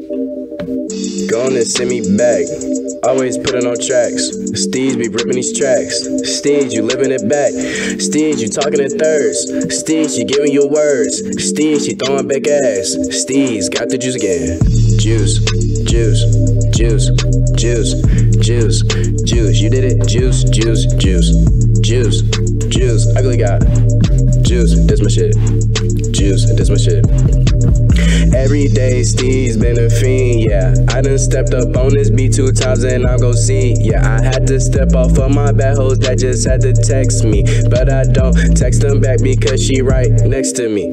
Go on and send me back. Always putting on tracks. Steez be ripping these tracks. Steez, you living it back. Steez, you talking in thirds. Steez, you giving your words. Steez, you throwing back ass. Steez, got the juice again. Juice, juice, juice, juice, juice, juice. You did it. Juice, juice, juice, juice, juice. Ugly God. Juice, this my shit. Juice, this my shit. Every day, Steez been a fiend, yeah. I done stepped up on this beat two times and I'll go see. Yeah, I had to step off of my bad hoes that just had to text me. But I don't text them back because she right next to me.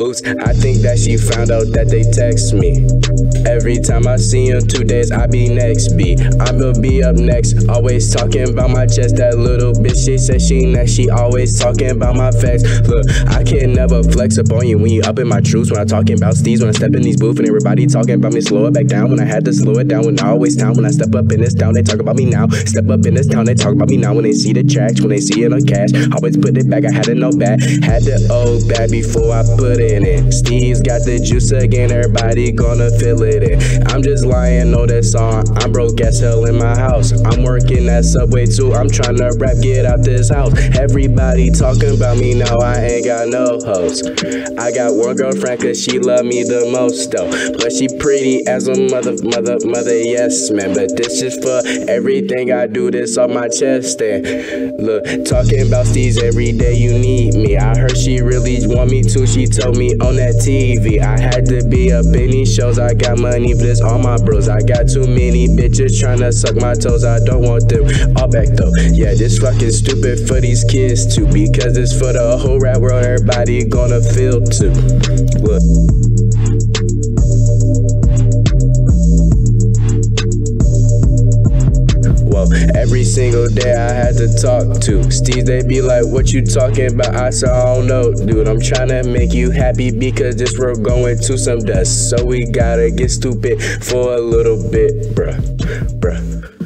Oops, I think that she found out that they text me. Every time I see him, two days I be next B. I'ma be up next, always talking about my chest. That little bitch, she said she next, she always talking about my facts. Look, I can never flex up on you when you up in my truths. When I talking about steez, when I step in these booths and everybody talking about me, slow it back down. When I had to slow it down, when I always down. When I step up in this town, they talk about me now. Step up in this town, they talk about me now. When they see the tracks, when they see it on cash, always put it back. I had to know back, had to owe bad before I put in it. Steez got the juice again, everybody gonna feel it. In. I'm just lying, know that song. I'm broke as hell in my house. I'm working at Subway too. I'm trying to rap, get out this house. Everybody talking about me now. I ain't got no hoes. I got one girlfriend cause she love me the most though. But she pretty as a mother, mother, mother, yes man. But this is for everything I do. This on my chest and look, talking about steez every day. You need me. I heard she really want me to. She told me on that TV. I had to be up in these shows. I got money, this all my bros. I got too many bitches trying to suck my toes. I don't want them all back though. Yeah, this fucking stupid for these kids too. Because it's for the whole rap world. Everybody gonna feel too. Look. Every single day I had to talk to Steve. They be like, "What you talking about?" I said, "I don't know, dude. I'm trying to make you happy because this world going to some dust. So we gotta get stupid for a little bit, bruh, bruh."